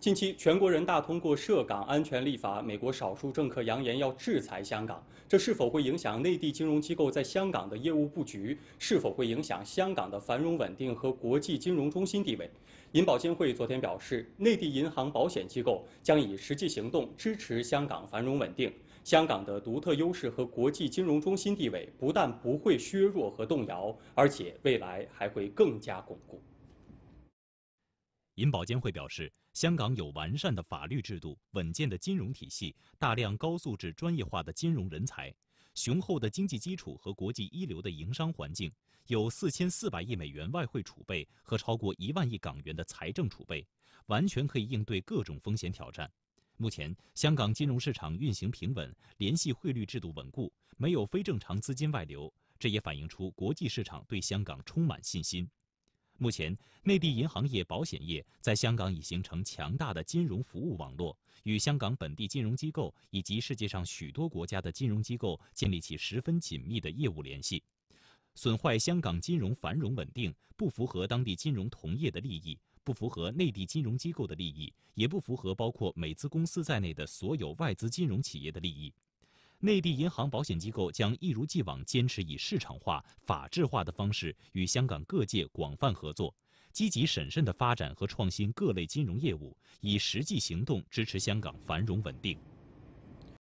近期，全国人大通过涉港安全立法，美国少数政客扬言要制裁香港，这是否会影响内地金融机构在香港的业务布局？是否会影响香港的繁荣稳定和国际金融中心地位？银保监会昨天表示，内地银行、保险机构将以实际行动支持香港繁荣稳定，香港的独特优势和国际金融中心地位不但不会削弱和动摇，而且未来还会更加巩固。银保监会表示，香港有完善的法律制度、稳健的金融体系、大量高素质专业化的金融人才、雄厚的经济基础和国际一流的营商环境，有四千四百亿美元外汇储备和超过一万亿港元的财政储备，完全可以应对各种风险挑战。目前，香港金融市场运行平稳，联系汇率制度稳固，没有非正常资金外流，这也反映出国际市场对香港充满信心。目前，内地银行业、保险业在香港已形成强大的金融服务网络，与香港本地金融机构以及世界上许多国家的金融机构建立起十分紧密的业务联系。损坏香港金融繁荣稳定，不符合当地金融同业的利益，不符合内地金融机构的利益，也不符合包括美资公司在内的所有外资金融企业的利益。内地银行、保险机构将一如既往坚持以市场化、法治化的方式与香港各界广泛合作，积极审慎地发展和创新各类金融业务，以实际行动支持香港繁荣稳定。